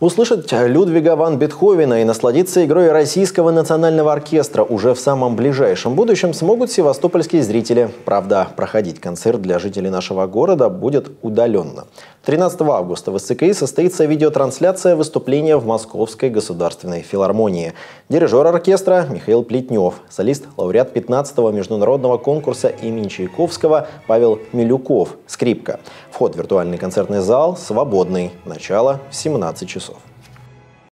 Услышать Людвига ван Бетховена и насладиться игрой Российского национального оркестра уже в самом ближайшем будущем смогут севастопольские зрители. Правда, проходить концерт для жителей нашего города будет удаленно. 13 августа в СЦКИ состоится видеотрансляция выступления в Московской государственной филармонии. Дирижер оркестра Михаил Плетнев, солист, лауреат 15-го международного конкурса имени Чайковского Павел Милюков, скрипка. Вход в виртуальный концертный зал свободный. Начало в 17 часов.